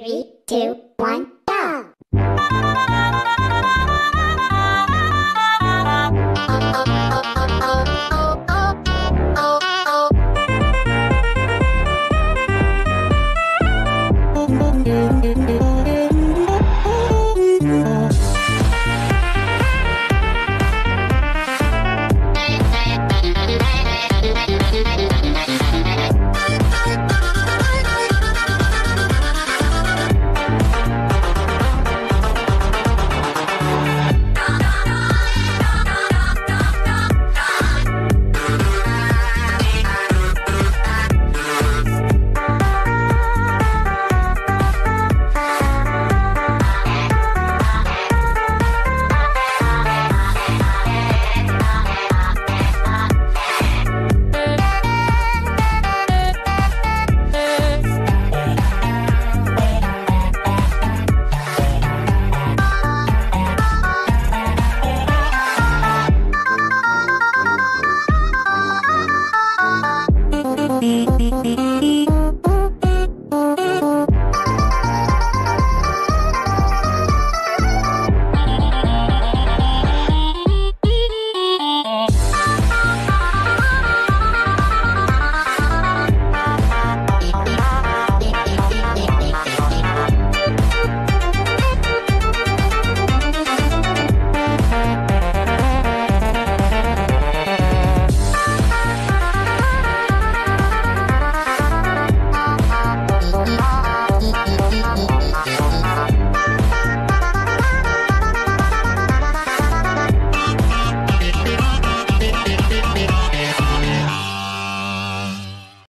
Three, two, one,